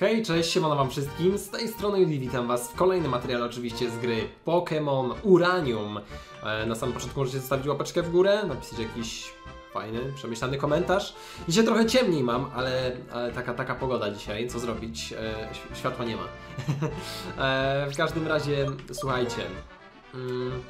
Hej, cześć, siemano wam wszystkim, z tej strony Juli, witam was w kolejnym materiale oczywiście z gry Pokémon Uranium. E, na samym początku możecie zostawić łapeczkę w górę, napisać jakiś fajny, przemyślany komentarz. Dzisiaj trochę ciemniej mam, ale, ale taka, taka pogoda dzisiaj, co zrobić, e, światła nie ma. e, w każdym razie, słuchajcie, mm,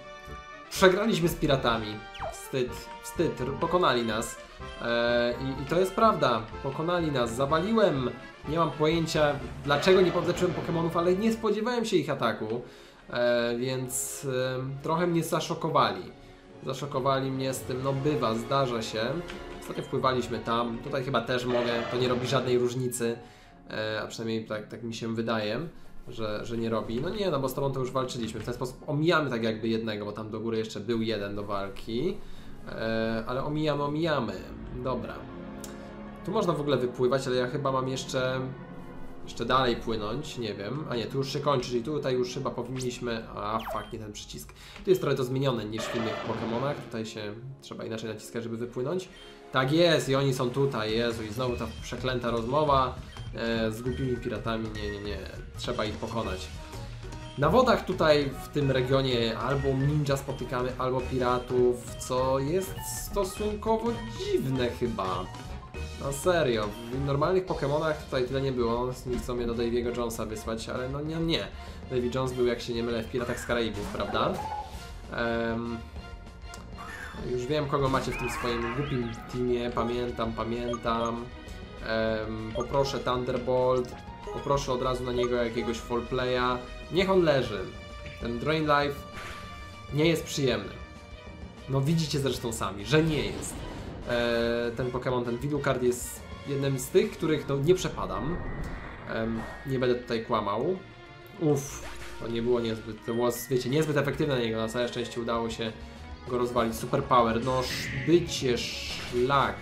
przegraliśmy z piratami, wstyd, wstyd, pokonali nas. E, i, I to jest prawda, pokonali nas, zawaliłem. Nie mam pojęcia dlaczego nie podleczyłem Pokémonów, ale nie spodziewałem się ich ataku, e, więc trochę mnie zaszokowali. Zaszokowali mnie z tym, no bywa, zdarza się. Ostatnio wpływaliśmy tam, tutaj chyba też mogę, to nie robi żadnej różnicy, e, a przynajmniej tak, tak mi się wydaje, że, że nie robi. No nie, no bo z tobą to już walczyliśmy, w ten sposób omijamy tak jakby jednego, bo tam do góry jeszcze był jeden do walki, e, ale omijamy, omijamy. Dobra. Tu można w ogóle wypływać, ale ja chyba mam jeszcze jeszcze dalej płynąć, nie wiem. A nie, tu już się kończy, czyli tutaj już chyba powinniśmy... A, fuck, nie ten przycisk. Tu jest trochę to zmienione niż w innych Pokémonach. Tutaj się trzeba inaczej naciskać, żeby wypłynąć. Tak jest i oni są tutaj, Jezu, i znowu ta przeklęta rozmowa z głupimi piratami. Nie, nie, nie, trzeba ich pokonać. Na wodach tutaj w tym regionie albo ninja spotykamy, albo piratów, co jest stosunkowo dziwne chyba. No serio, w normalnych Pokémonach tutaj tyle nie było, nie chcą mnie do Davy'ego Jonesa wysłać, ale no nie, nie. Davy Jones był, jak się nie mylę, w Piratach z Karaibów, prawda? Em, już wiem, kogo macie w tym swoim głupim teamie, pamiętam, pamiętam. Em, poproszę Thunderbolt, poproszę od razu na niego jakiegoś full playa. Niech on leży. Ten Drain Life nie jest przyjemny. No widzicie zresztą sami, że nie jest. E, ten Pokémon, ten Wilucard jest jednym z tych, których no, nie przepadam. Nie będę tutaj kłamał. Uff, to nie było niezbyt, to było, wiecie, niezbyt efektywne na niego. Na całe szczęście udało się go rozwalić. Super power, no bycie szlak.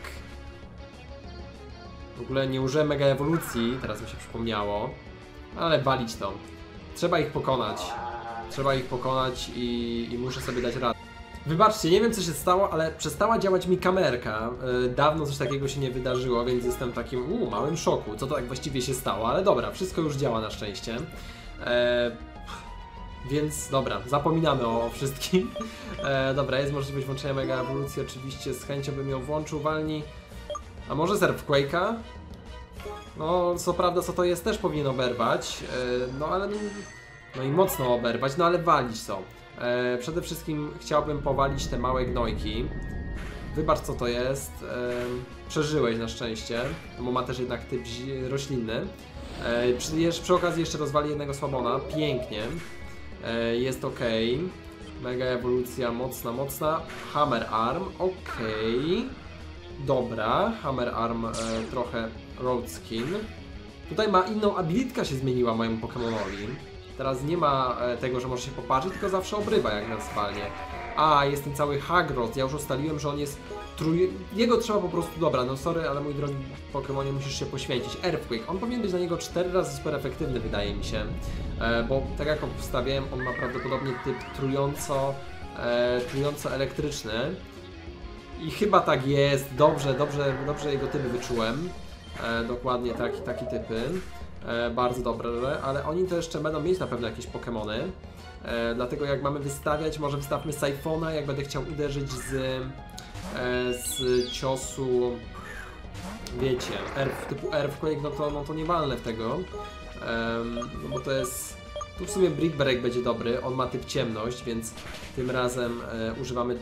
W ogóle nie użyłem mega ewolucji, teraz mi się przypomniało. Ale walić to. Trzeba ich pokonać. Trzeba ich pokonać i, i muszę sobie dać radę. Wybaczcie, nie wiem co się stało, ale przestała działać mi kamerka. Yy, dawno coś takiego się nie wydarzyło, więc jestem w takim uu, małym szoku, co to tak właściwie się stało, ale dobra, wszystko już działa na szczęście. E, więc dobra, zapominamy o, o wszystkim. E, dobra, jest możliwość włączenia mega ewolucji, oczywiście z chęcią bym ją włączył, walni. A może Serve Quake'a? No, co prawda, co to jest, też powinien oberwać, e, no ale... No i mocno oberwać, no ale walić to. E, przede wszystkim chciałbym powalić te małe gnojki. Wybacz co to jest. E, przeżyłeś na szczęście, bo ma też jednak typ roślinny. Przy, przy okazji jeszcze rozwali jednego słabona. Pięknie. Jest ok. Mega ewolucja mocna, mocna. Hammer Arm, ok. Dobra, Hammer Arm e, trochę Road Skin. Tutaj ma inną abilitka się zmieniła mojemu Pokemonowi. Teraz nie ma e, tego, że może się poparzyć, tylko zawsze obrywa jak nas zwalnie. A, jest ten cały Hagroth. Ja już ustaliłem, że on jest trój... Jego trzeba po prostu... Dobra, no sorry, ale mój drogi Pokemonie, musisz się poświęcić. Earthquake. On powinien być na niego 4 razy super efektywny, wydaje mi się. E, bo tak jak wstawiałem, on ma prawdopodobnie typ trująco... E, trująco elektryczny. I chyba tak jest. Dobrze, dobrze, dobrze jego typy wyczułem. E, dokładnie taki, taki typy. E, bardzo dobre, ale oni to jeszcze będą mieć na pewno jakieś Pokémony. E, dlatego jak mamy wystawiać, może wystawmy Syphona, jak będę chciał uderzyć z, e, z ciosu, wiecie, typu Earthquake, no to, no to nie walnę w tego. No bo to jest, tu w sumie Brick Break będzie dobry, on ma typ ciemność, więc tym razem e, używamy...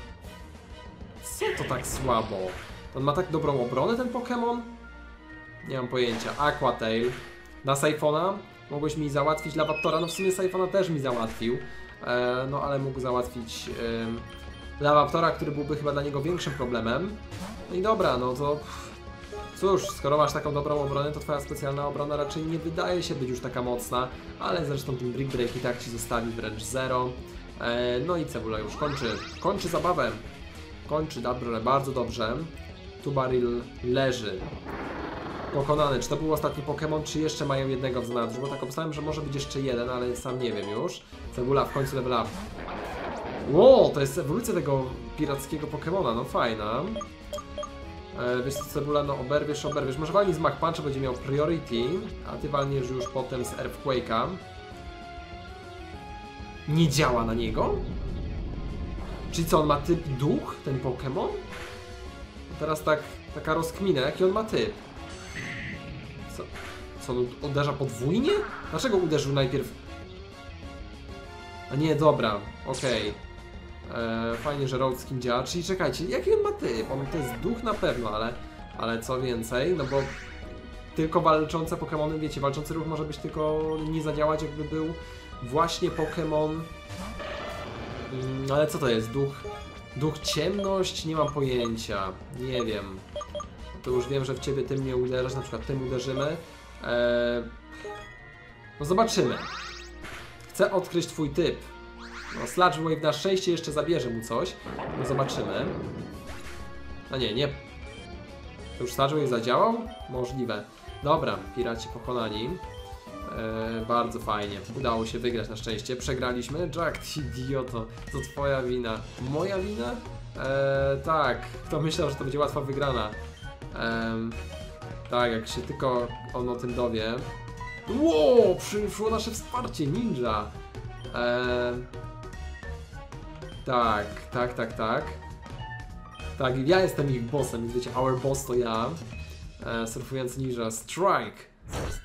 Co to tak słabo? On ma tak dobrą obronę ten Pokémon? Nie mam pojęcia. Aquatail. Na Syphona mogłeś mi załatwić Lawaptora, no w sumie Syphona też mi załatwił, e, no ale mógł załatwić e, który byłby chyba dla niego większym problemem. No i dobra, no to cóż, skoro masz taką dobrą obronę, to twoja specjalna obrona raczej nie wydaje się być już taka mocna, ale zresztą ten Brick Break i tak ci zostawi wręcz zero. E, no i Cebula już kończy, kończy zabawę. Kończy, dobrze, bardzo dobrze. Tubaril leży pokonany. Czy to był ostatni Pokémon, czy jeszcze mają jednego w zanadrzu? Bo tak obstałem, że może być jeszcze jeden, ale sam nie wiem już. Cebula w końcu level up. Wow, to jest ewolucja tego pirackiego Pokémona, no fajna. E, wiesz co, Cebula, no oberwiesz, oberwiesz. Może walnij z Mach Puncha, będzie miał priority, a ty walniesz już potem z Earthquake'a. Nie działa na niego? Czyli co, on ma typ duch, ten Pokémon? Teraz tak, taka rozkmina, jaki on ma typ? Co, co on uderza podwójnie? Dlaczego uderzył najpierw... A nie, dobra, okej. E, fajnie, że Road Skin działa. Czyli czekajcie, jaki on ma typ? On to jest duch na pewno, ale, ale co więcej, no bo tylko walczące Pokémony, wiecie, walczący ruch może być tylko nie zadziałać, jakby był właśnie Pokémon. Mm, ale co to jest? Duch. Duch ciemność? Nie mam pojęcia. Nie wiem. To już wiem, że w ciebie tym nie uderzasz, na przykład tym uderzymy. Eee... No zobaczymy. Chcę odkryć twój typ. No, Sludge Wave na szczęście jeszcze zabierze mu coś. No zobaczymy. A nie, nie. To już Sludge Wave zadziałał? Możliwe. Dobra, piraci pokonani. E, bardzo fajnie. Udało się wygrać na szczęście. Przegraliśmy. Jack, idioto. To twoja wina. Moja wina? E, tak. Kto myślał, że to będzie łatwa wygrana? Tak, jak się tylko on o tym dowie. Ło! Przyszło nasze wsparcie, ninja! Em, tak, tak, tak, tak. Tak, ja jestem ich bossem, więc wiecie, our boss to ja. E, surfujący ninja strike.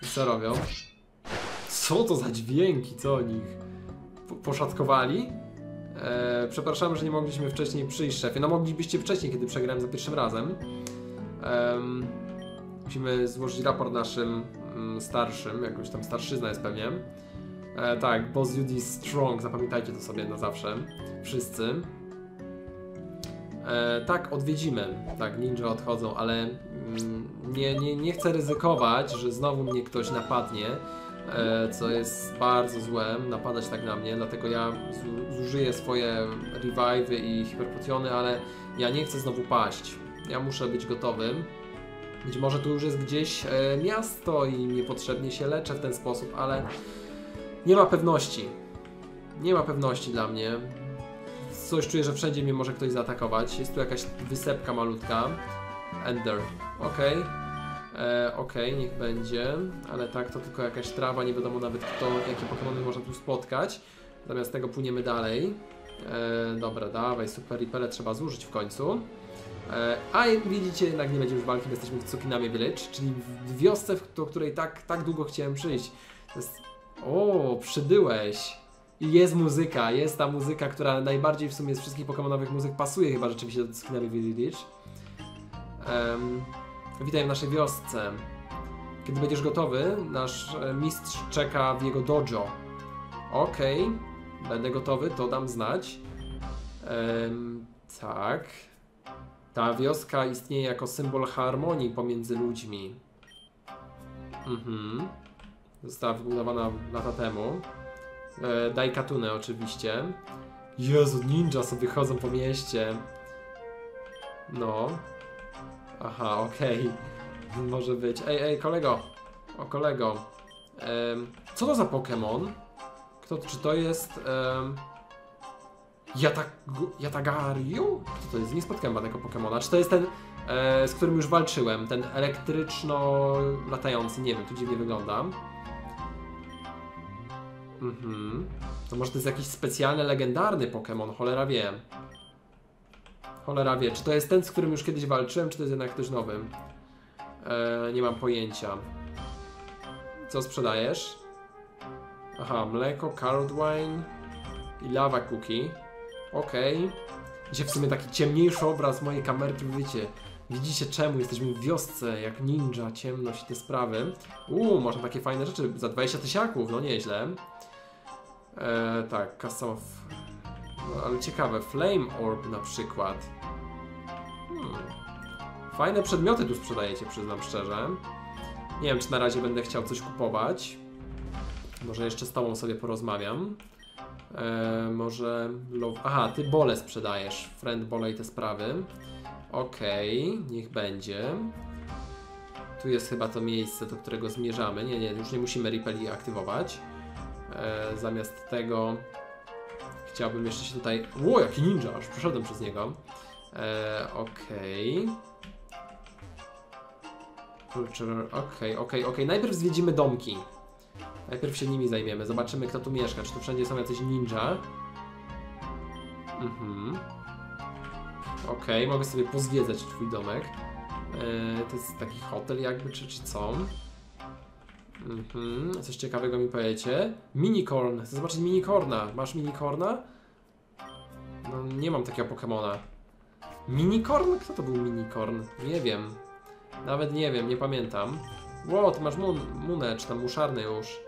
I co robią? Co to za dźwięki? Co oni poszatkowali? E, przepraszam, że nie mogliśmy wcześniej przyjść, szefie. No moglibyście wcześniej, kiedy przegrałem za pierwszym razem. Em, musimy złożyć raport naszym mm, starszym, jakoś tam starszyzna jest pewnie. E, tak, Boss UD Strong, zapamiętajcie to sobie na zawsze. Wszyscy. E, tak, odwiedzimy. Tak, ninja odchodzą, ale mm, nie, nie, nie chcę ryzykować, że znowu mnie ktoś napadnie, co jest bardzo złe, napadać tak na mnie, dlatego ja zu- zużyję swoje revive'y i hiperpotiony, ale ja nie chcę znowu paść. Ja muszę być gotowy. Być może tu już jest gdzieś e, miasto i niepotrzebnie się leczę w ten sposób, ale nie ma pewności. Nie ma pewności dla mnie. Coś czuję, że wszędzie mnie może ktoś zaatakować. Jest tu jakaś wysepka malutka. Ender. Okej. E, Okej, niech będzie. Ale tak, to tylko jakaś trawa, nie wiadomo nawet kto, jakie Pokémony można tu spotkać. Zamiast tego płyniemy dalej. E, dobra, dawaj, super repele trzeba zużyć w końcu. E, a widzicie, jednak nie będzie już walki, jesteśmy w Tsukinami Village, czyli w wiosce, do której tak, tak długo chciałem przyjść. To jest... O, przybyłeś. I jest muzyka, jest ta muzyka, która najbardziej w sumie z wszystkich pokemonowych muzyk pasuje chyba rzeczywiście do Tsukinami Village. Em, witaj w naszej wiosce. Kiedy będziesz gotowy, nasz e, mistrz czeka w jego dojo. Okej, będę gotowy, to dam znać. Em, tak. Ta wioska istnieje jako symbol harmonii pomiędzy ludźmi. Mhm. Została wybudowana lata temu. E, Daikatune oczywiście. Jezu, ninja sobie chodzą po mieście. No. Aha, okej. Może być. Ej, ej, kolego. O, kolego. Em, co to za Pokémon? Kto, czy to jest... Um, Yatagu- Yatagariu? Co to jest? Nie spotkałem żadnego Pokemona. Czy to jest ten, e, z którym już walczyłem? Ten elektryczno-latający? Nie wiem, tu dziwnie wygląda. Mhm. To może to jest jakiś specjalny, legendarny Pokémon, cholera wie. Cholera wie, czy to jest ten, z którym już kiedyś walczyłem, czy to jest jednak ktoś nowy? E, nie mam pojęcia. Co sprzedajesz? Aha, mleko, carrot wine i lava cookie. Okej. Gdzie w sumie taki ciemniejszy obraz mojej kamerki, wiecie. Widzicie czemu? Jesteśmy w wiosce, jak ninja, ciemność i te sprawy. Uuu, można takie fajne rzeczy za 20 tysiaków, no nieźle. E, tak, Custom of... Ale ciekawe, Flame Orb na przykład. Hmm. Fajne przedmioty tu sprzedajecie, przyznam szczerze. Nie wiem, czy na razie będę chciał coś kupować. Może jeszcze z tobą sobie porozmawiam. E, może... Love... Aha, ty bole sprzedajesz. Friend bole i te sprawy. Okej, niech będzie. Tu jest chyba to miejsce, do którego zmierzamy. Nie, nie, już nie musimy Repeli aktywować. E, zamiast tego chciałbym jeszcze się tutaj... Ło, jaki ninja! Aż przeszedłem przez niego. E, Okej. Cultural, okej, okej, okej. Najpierw zwiedzimy domki. Najpierw się nimi zajmiemy. Zobaczymy, kto tu mieszka. Czy tu wszędzie są jacyś ninja? Mhm. Okej, mogę sobie pozwiedzać twój domek. E, to jest taki hotel jakby, czy, czy co? Mhm. Coś ciekawego mi powiecie. Minicorn. Chcę zobaczyć minicorna. Masz minicorna? No, nie mam takiego Pokemona. Minicorn? Kto to był minicorn? Nie wiem. Nawet nie wiem, nie pamiętam. Ło, ty masz mun, munę, czy tam muszarny już.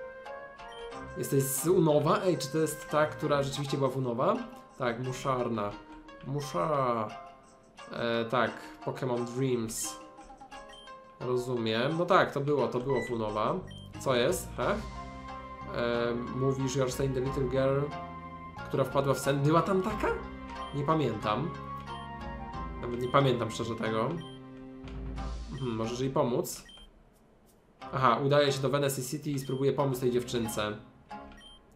Jesteś z Unowa? Ej, czy to jest ta, która rzeczywiście była w Unowa? Tak, muszarna. Musza. E, tak, Pokémon Dreams. Rozumiem. No tak, to było, to było w Unowa. Co jest? He? E, mówisz, you're saying the little girl, która wpadła w sen. Była tam taka? Nie pamiętam. Nawet nie pamiętam szczerze tego. Hmm, możesz jej pomóc? Aha, udaje się do Venice City i spróbuje pomóc tej dziewczynce.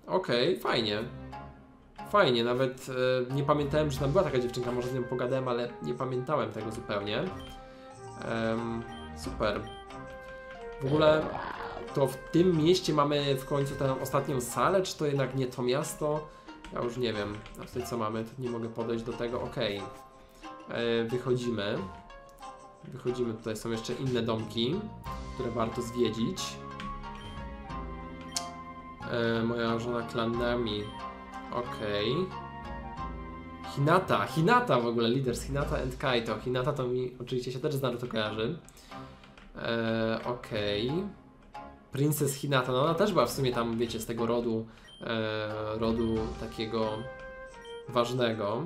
Okej, fajnie. Fajnie, nawet e, nie pamiętałem, że tam była taka dziewczynka, może z nią pogadałem, ale nie pamiętałem tego zupełnie. Super. W ogóle to w tym mieście mamy w końcu tę ostatnią salę, czy to jednak nie to miasto? Ja już nie wiem. A tutaj co mamy? Nie mogę podejść do tego. Okej. E, Wychodzimy. Wychodzimy, tutaj są jeszcze inne domki, które warto zwiedzić. E, moja żona klanami. Okej. Hinata, Hinata w ogóle, lider z Hinata and Kaito. Hinata to mi oczywiście się też z Naruto kojarzy. E, Okej. Princess Hinata, no ona też była w sumie tam, wiecie, z tego rodu, e, rodu takiego ważnego.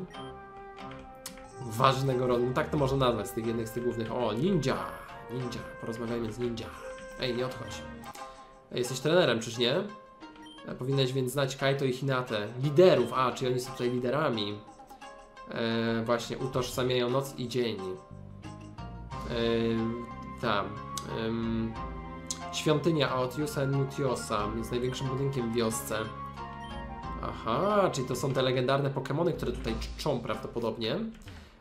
Ważnego rodu, no tak to można nazwać, z tych jednych z tych głównych. O, ninja! Ninja, porozmawiajmy z ninja. Ej, nie odchodź. Ej, jesteś trenerem, czyż nie? E, Powinnaś więc znać Kaito i Hinatę. Liderów, a, czyli oni są tutaj liderami. E, właśnie, utożsamiają noc i dzień. E, tam. em, świątynia Aotiusa and Mutiosa jest największym budynkiem w wiosce. Aha, czyli to są te legendarne Pokémony, które tutaj czczą prawdopodobnie.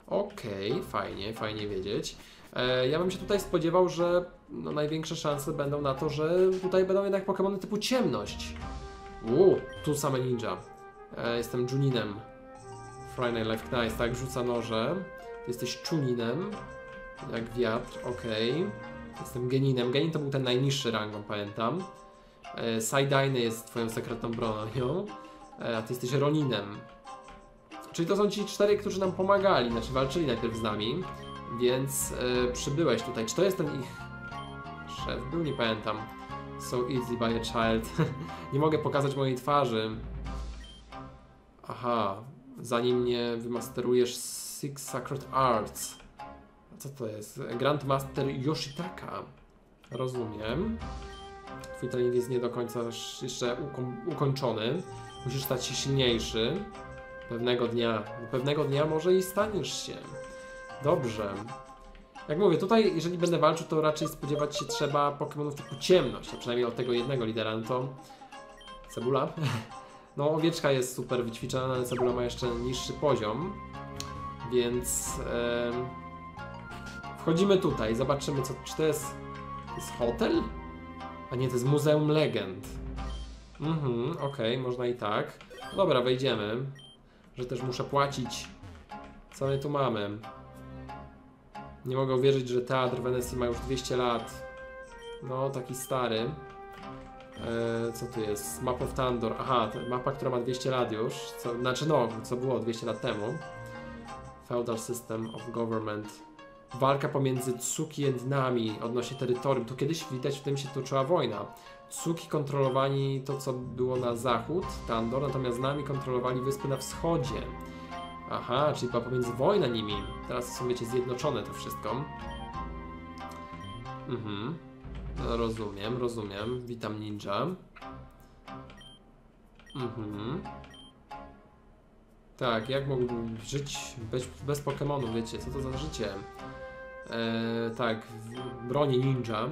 Okej, fajnie, fajnie wiedzieć. E, ja bym się tutaj spodziewał, że no, największe szanse będą na to, że tutaj będą jednak Pokémony typu ciemność. Uuu, tu same ninja. E, jestem Juninem. Friday Life Knife, tak, rzuca noże. Ty jesteś Chuninem, jak wiatr, okej. Jestem Geninem. Genin to był ten najniższy rangą, pamiętam. E, Sidine jest twoją sekretną bronią, e, a ty jesteś Roninem. Czyli to są ci cztery, którzy nam pomagali, znaczy walczyli najpierw z nami, więc e, przybyłeś tutaj. Czy to jest ten ich szef? Był, nie pamiętam. So easy by a child. nie mogę pokazać mojej twarzy. Aha, zanim nie wymasterujesz Six Sacred Arts. Co to jest? Grandmaster Yoshitaka. Rozumiem. Twój trening jest nie do końca jeszcze ukończony. Musisz stać się silniejszy. Pewnego dnia. Pewnego dnia może i staniesz się. Dobrze. Jak mówię, tutaj jeżeli będę walczył, to raczej spodziewać się trzeba Pokémonów typu ciemność, a przynajmniej od tego jednego lidera, no to Cebula. No owieczka jest super wyćwiczona, ale Cebula ma jeszcze niższy poziom, więc em, wchodzimy tutaj, zobaczymy co, czy to jest, to jest hotel? A nie, to jest Muzeum Legend. Mhm, okej, można i tak. Dobra, wejdziemy, że też muszę płacić. Co my tu mamy? Nie mogę uwierzyć, że teatr Wenecji ma już 200 lat. No, taki stary. Eee, co tu jest? Map of Tandor. Aha, mapa, która ma 200 lat już. Co, znaczy, no, co było 200 lat temu. Feudal System of Government. Walka pomiędzy Tsuki and Nami odnośnie terytorium. Tu kiedyś widać, w tym się toczyła wojna. Tsuki kontrolowali to, co było na zachód, Tandor, natomiast Nami kontrolowali wyspy na wschodzie. Aha, czyli była pomiędzy wojna nimi. Teraz są, wiecie, zjednoczone to wszystko. Mhm. No, rozumiem, rozumiem. Witam ninja. Mhm. Tak, jak mógłbym żyć bez, bez wiecie, co to za życie? Eee, tak, broni ninja.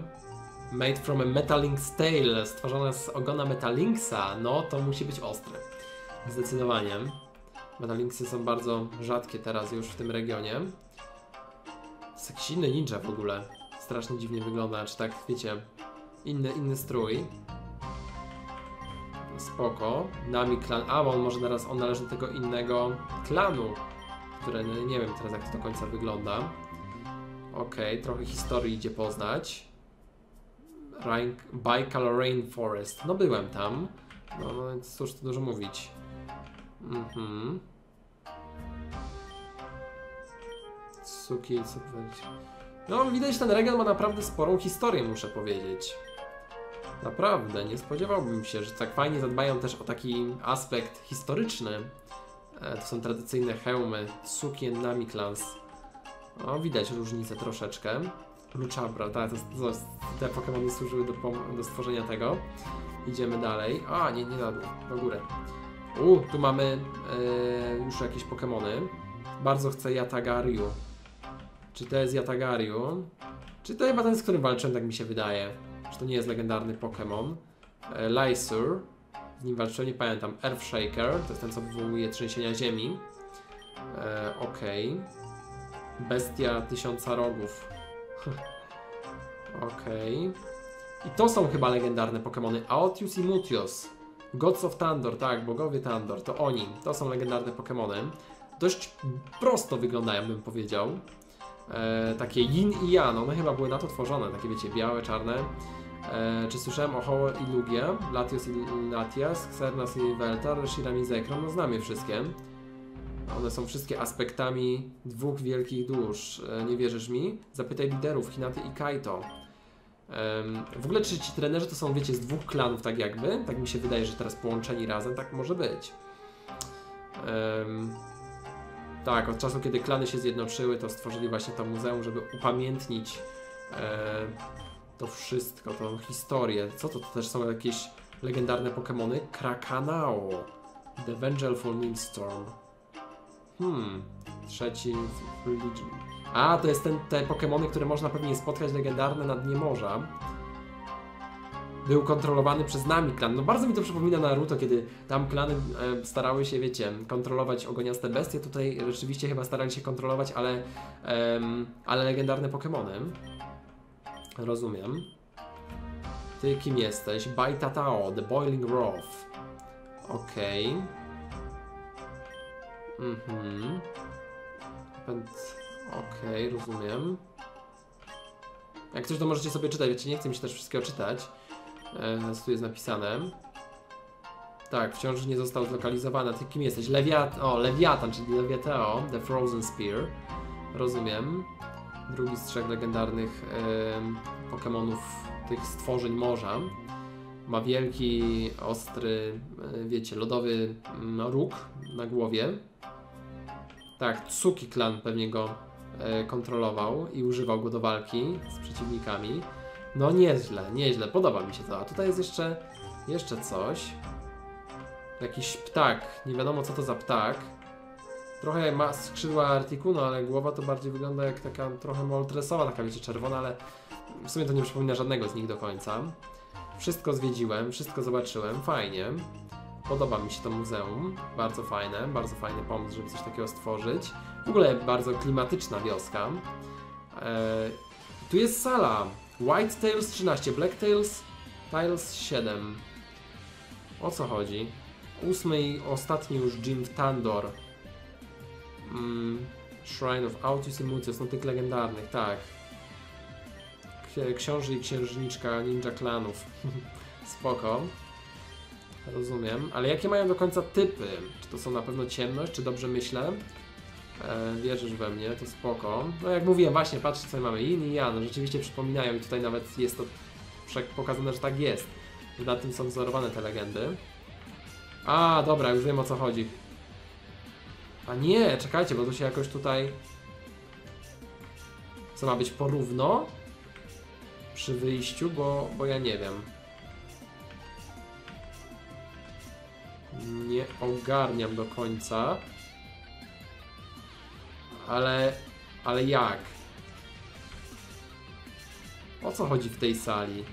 Made from a Metalink's tail, stworzona z ogona Metalinksa, no to musi być ostre. Zdecydowanie. Metalinksy są bardzo rzadkie teraz już w tym regionie. Jest jakiś inny ninja w ogóle. Strasznie dziwnie wygląda, czy tak, wiecie, inny, inny strój. Spoko. Nami klan. On może teraz on należy do tego innego klanu, które no, nie wiem teraz jak to do końca wygląda. Okej, trochę historii idzie poznać. Rain, Baikal Rainforest. No byłem tam. No, no więc cóż tu dużo mówić. Mhm. Suki, co powiedzieć? No widać, ten region ma naprawdę sporą historię, muszę powiedzieć. Naprawdę, nie spodziewałbym się, że tak fajnie zadbają też o taki aspekt historyczny. E, to są tradycyjne hełmy, sukien Nami Clans. O, widać różnicę troszeczkę. Luczabra, tak, to, to, te Pokémony służyły do, do stworzenia tego. Idziemy dalej. A, nie, nie na dół, na górę. U, tu mamy e, już jakieś Pokémony. Bardzo chcę Yatagariu. Czy to jest Yatagariu? Czy to chyba ten, z którym walczyłem, tak mi się wydaje. Że to nie jest legendarny Pokémon. E, Lysur. Z nim walczyłem, nie pamiętam. Earthshaker, to jest ten, co wywołuje trzęsienia ziemi. E, Okej. Bestia tysiąca rogów. Okej. I to są chyba legendarne Pokémony. Aotius i Mutios. Gods of Tandor, tak, bogowie Tandor, to oni. To są legendarne Pokémony. Dość prosto wyglądają, bym powiedział. E, takie yin i yang, one chyba były na to tworzone, takie wiecie, białe, czarne. E, czy słyszałem o Ho i Lugia, Latios i Latias, Xernas i Veltar, Shiram i Zekrom, no znam je wszystkie. One są wszystkie aspektami dwóch wielkich dusz. E, nie wierzysz mi? Zapytaj liderów Hinaty i Kaito. W ogóle czy ci trenerzy to są, wiecie, z dwóch klanów tak jakby? Tak mi się wydaje, że teraz połączeni razem, tak może być. Tak, od czasu kiedy klany się zjednoczyły, to stworzyli właśnie to muzeum, żeby upamiętnić e, to wszystko, tą historię. Co to? To też są jakieś legendarne Pokémony? Krakanao. The Vengeful Windstorm. Hmm. Trzeci Religion. A, to jest ten, te Pokémony, które można pewnie spotkać legendarne na dnie morza. Był kontrolowany przez nami klan. No bardzo mi to przypomina Naruto, kiedy tam klany e, starały się, wiecie, kontrolować ogoniaste bestie. Tutaj rzeczywiście chyba starali się kontrolować, ale, em, ale legendarne Pokémony. Rozumiem. Ty kim jesteś? Baitatao, The Boiling Wrath. Okej. Mhm. Pęd... Okej, rozumiem. Jak coś to możecie sobie czytać, wiecie, nie chcę mi się też wszystkiego czytać. E, co tu jest napisane. Tak, wciąż nie został zlokalizowany. Ty kim jesteś? Lewiat... O, Lewiatan, czyli Lewiateo, The Frozen Spear. Rozumiem. Drugi z trzech legendarnych Pokémonów, tych stworzeń morza. Ma wielki, ostry, e, wiecie, lodowy mm, róg na głowie. Tak, Tsuki Clan pewnie go e, kontrolował i używał go do walki z przeciwnikami. No nieźle, nieźle, podoba mi się to. A tutaj jest jeszcze, jeszcze coś. Jakiś ptak, nie wiadomo co to za ptak. Trochę ma skrzydła Articuno, ale głowa to bardziej wygląda jak taka trochę moltresowa, taka wiecie, czerwona, ale w sumie to nie przypomina żadnego z nich do końca. Wszystko zwiedziłem, wszystko zobaczyłem, fajnie. Podoba mi się to muzeum, bardzo fajne, bardzo fajny pomysł, żeby coś takiego stworzyć. W ogóle bardzo klimatyczna wioska. Eee, tu jest sala. White Tails 13, Black Tails, Tiles 7. O co chodzi? Ósmy i ostatni już Jim Tandor. Mm, Shrine of Autis i Mutius, no tych legendarnych, tak. Ksi- Książę i księżniczka ninja klanów. Spoko. Rozumiem. Ale jakie mają do końca typy? Czy to są na pewno ciemność, czy dobrze myślę? E, wierzysz we mnie, to spoko. No jak mówiłem, właśnie, patrzcie co mamy. Yin i Yang, rzeczywiście przypominają i tutaj nawet jest to pokazane, że tak jest. Na tym są wzorowane te legendy. A, dobra, już wiem o co chodzi. A nie, czekajcie, bo to się jakoś tutaj... Co ma być porówno? Przy wyjściu, bo, bo ja nie wiem. Nie ogarniam do końca. Ale, ale jak? O co chodzi w tej sali?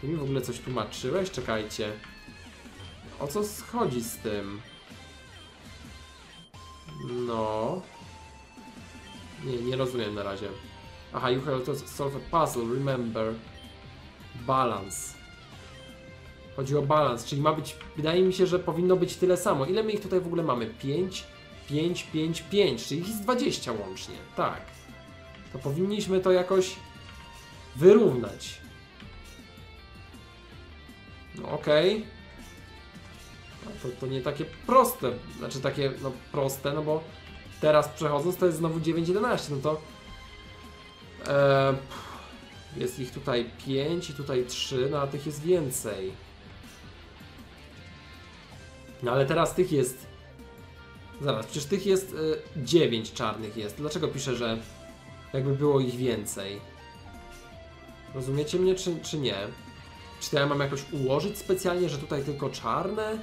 Ty mi w ogóle coś tłumaczyłeś? Czekajcie. O co schodzi z tym? No. Nie, nie rozumiem na razie. Aha, you have to solve a puzzle, remember. Balance. Chodzi o balans, czyli ma być, wydaje mi się, że powinno być tyle samo. Ile my ich tutaj w ogóle mamy? 5, 5, 5, 5, czyli ich jest 20 łącznie. Tak. To powinniśmy to jakoś wyrównać. No okej. No to, to nie takie proste, znaczy takie no proste, no bo teraz przechodząc to jest znowu 9-11, no to e, jest ich tutaj 5 i tutaj 3, no a tych jest więcej. No ale teraz tych jest. Zaraz, przecież tych jest y, 9 czarnych jest. Dlaczego piszę, że jakby było ich więcej? Rozumiecie mnie, czy, czy nie? Czy to ja mam jakoś ułożyć specjalnie, że tutaj tylko czarne?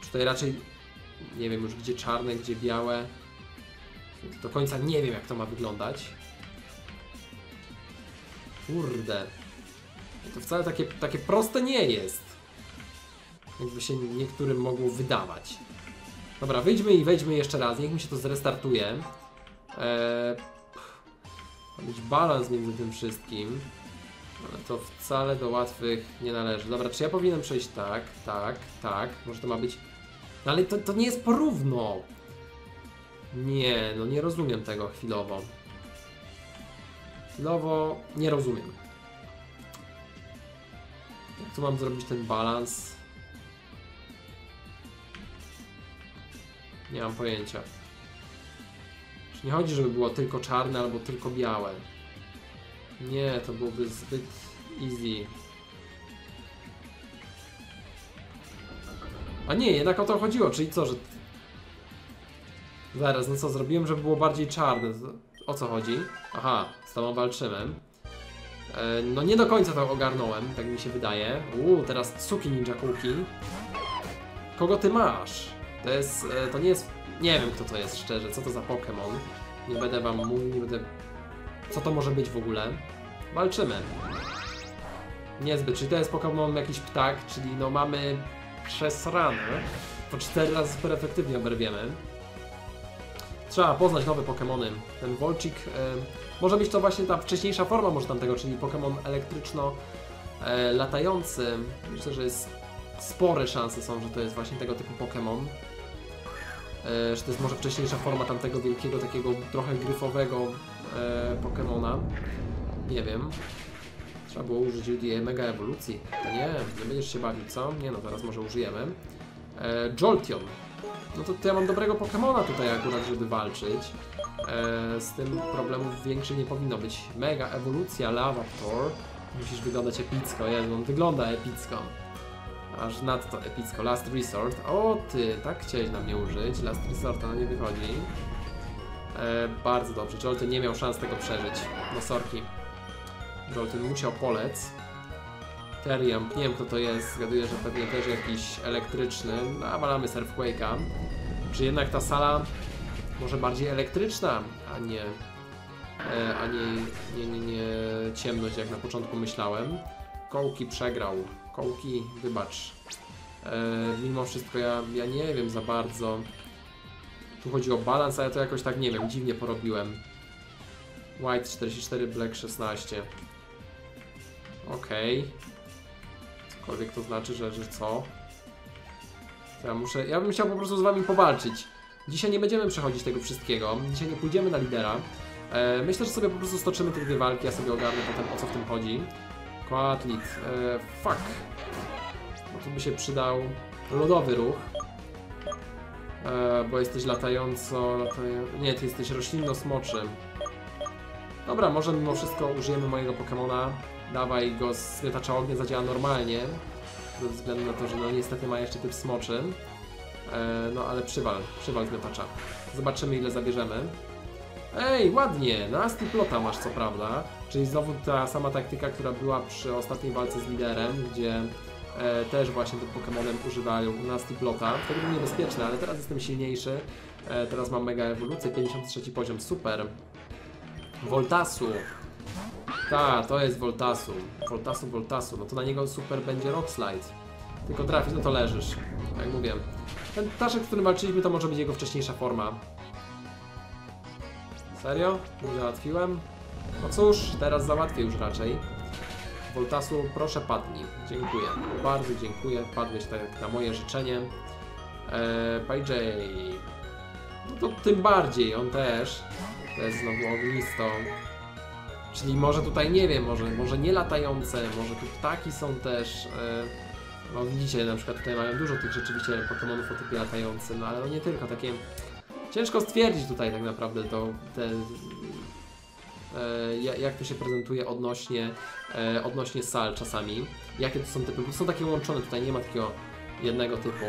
Czy tutaj raczej nie wiem już gdzie czarne, gdzie białe? Do końca nie wiem jak to ma wyglądać. Kurde. To wcale takie, takie proste nie jest jakby się niektórym mogło wydawać. Dobra, wyjdźmy i wejdźmy jeszcze raz, niech mi się to zrestartuje. Eee, być balans między tym wszystkim. Ale to wcale do łatwych nie należy. Dobra, czy ja powinienem przejść tak, tak, tak? Może to ma być... No ale to, to nie jest porówno! Nie, no nie rozumiem tego chwilowo. Chwilowo nie rozumiem. Jak tu mam zrobić ten balans? Nie mam pojęcia. Nie chodzi, żeby było tylko czarne albo tylko białe? Nie, to byłoby zbyt easy. A nie, jednak o to chodziło, czyli co, że... Zaraz, no co, zrobiłem, żeby było bardziej czarne. O co chodzi? Aha, z tobą walczymy. E, no nie do końca to ogarnąłem, tak mi się wydaje. Uuu, teraz Tsuki Ninja Kuki. Kogo ty masz? To jest, e, to nie jest, nie wiem kto to jest szczerze, co to za Pokémon. Nie będę wam mówił, nie będę... Co to może być w ogóle? Walczymy. Niezbyt, czyli to jest Pokémon jakiś ptak, czyli no mamy przez ranę. Po cztery razy super efektywnie oberwiemy. Trzeba poznać nowe Pokémony. Ten Volcik, e, może być to właśnie ta wcześniejsza forma może tamtego, czyli Pokémon elektryczno e, latający. Myślę, że jest spore szanse są, że to jest właśnie tego typu Pokémon. E, że to jest może wcześniejsza forma tamtego wielkiego, takiego trochę gryfowego e, Pokemona. Nie wiem. Trzeba było użyć UDA Mega Ewolucji. Nie, nie będziesz się bawić, co? Nie no, teraz może użyjemy. E, Jolteon. No to, to ja mam dobrego Pokemona tutaj akurat, żeby walczyć. E, z tym problemów większych nie powinno być. Mega Ewolucja Lavator. Musisz wyglądać epicko. Jezu, on wygląda epicko. Aż nadto epicko. Last Resort. O ty, tak chciałeś na mnie użyć. Last Resort, no nie wychodzi. E, bardzo dobrze. Jolty nie miał szans tego przeżyć. No sorki. Jolty musiał polec. Teriump, nie wiem kto to jest. Zgaduję, że pewnie też jakiś elektryczny. Nawalamy Surfquake'a. Czy jednak ta sala może bardziej elektryczna, a nie, e, a nie, nie, nie, nie ciemność, jak na początku myślałem. Kołki przegrał. Kołki, wybacz. E, mimo wszystko ja, ja nie wiem za bardzo. Tu chodzi o balans, a ja to jakoś tak nie wiem, dziwnie porobiłem. White 44, Black 16. Okej. Okay. Cokolwiek to znaczy, że, że co? Ja muszę. Ja bym chciał po prostu z wami powalczyć. Dzisiaj nie będziemy przechodzić tego wszystkiego. Dzisiaj nie pójdziemy na lidera. E, myślę, że sobie po prostu stoczymy te dwie walki, ja sobie ogarnę potem o co w tym chodzi. Quatlit. E, fuck. Tu by się przydał lodowy ruch. E, bo jesteś latająco... Latają... Nie, ty jesteś roślinno-smoczym. Dobra, może mimo wszystko użyjemy mojego Pokemona. Dawaj go z miotacza ognia, zadziała normalnie. Ze względu na to, że no niestety ma jeszcze typ smoczy. E, no ale przywal, przywal z. Zobaczymy ile zabierzemy. Ej, ładnie! Nasty plota masz co prawda. Czyli znowu ta sama taktyka, która była przy ostatniej walce z liderem, gdzie e, też właśnie tym Pokemonem używają Nasty plota. To było niebezpieczne, ale teraz jestem silniejszy. E, teraz mam mega ewolucję, 53 poziom, super. Voltasu. Ta, to jest Voltasu. Voltasu, Voltasu. No to na niego super będzie Rock Slide. Tylko trafisz, no to leżysz. Jak mówię. Ten ptaszek, z którym walczyliśmy, to może być jego wcześniejsza forma. Serio? Nie załatwiłem? No cóż, teraz załatwię już raczej. Voltasu, proszę padnij. Dziękuję. Bardzo dziękuję. Padłeś tak na moje życzenie. Eee, Bajay. No to tym bardziej, on też. To jest znowu ognisto. Czyli może tutaj, nie wiem, może, może nie latające, może tu ptaki są też. E, no widzicie, na przykład tutaj mają dużo tych rzeczywiście Pokémonów o typie latającym, no ale no nie tylko, takie... Ciężko stwierdzić tutaj tak naprawdę to, te, jak to się prezentuje odnośnie, e, odnośnie sal czasami. Jakie to są typy, są takie łączone, tutaj nie ma takiego jednego typu.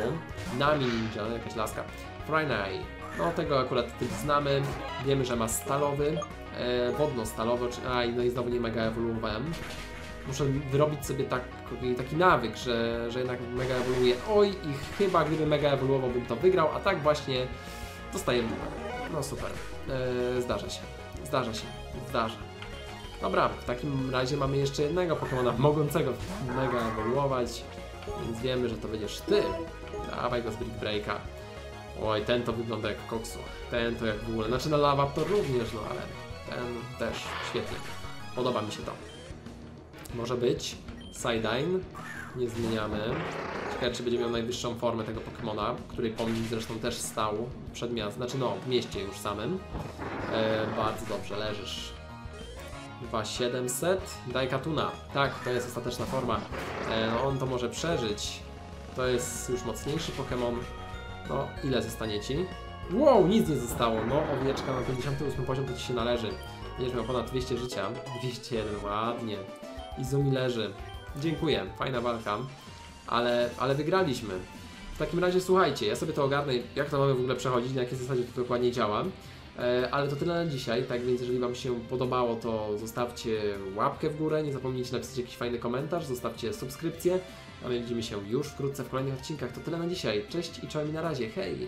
Nami Ninja, jakaś laska. Frynai, no tego akurat typ znamy, wiemy, że ma stalowy, e, wodno-stalowy, a no i znowu nie mega ewoluowałem. Muszę wyrobić sobie tak, taki nawyk, że, że jednak mega ewoluuje. Oj, i chyba gdyby mega ewoluował, bym to wygrał, a tak właśnie dostajemy. No super, e, zdarza się, zdarza się, zdarza. Dobra, w takim razie mamy jeszcze jednego Pokemona mogącego mega ewoluować, więc wiemy, że to będziesz ty. Dawaj go z Brick Breaka. Oj, ten to wygląda jak koksu. Ten to jak w ogóle. Znaczy na Lavaptor również, no ale ten też świetnie. Podoba mi się to. Może być. Sideline. Nie zmieniamy. Czy będzie miał najwyższą formę tego Pokemona, której pomnik zresztą też stał przed miastem. Znaczy no, w mieście już samym. E, bardzo dobrze, leżysz. 2700. Daj Katuna. Tak, to jest ostateczna forma. E, no, on to może przeżyć. To jest już mocniejszy Pokémon. No, ile zostanie ci? Wow, nic nie zostało. No, owieczka na 58 poziom to ci się należy. Będziesz miał ponad 200 życia. 201, ładnie. Izumi leży. Dziękuję, fajna walka. Ale, ale wygraliśmy. W takim razie słuchajcie, ja sobie to ogarnę, jak to mamy w ogóle przechodzić, na jakiej zasadzie to dokładnie działa. E, ale to tyle na dzisiaj, tak więc jeżeli Wam się podobało, to zostawcie łapkę w górę, nie zapomnijcie napisać jakiś fajny komentarz, zostawcie subskrypcję, a my widzimy się już wkrótce w kolejnych odcinkach. To tyle na dzisiaj, cześć i czołem na razie, hej!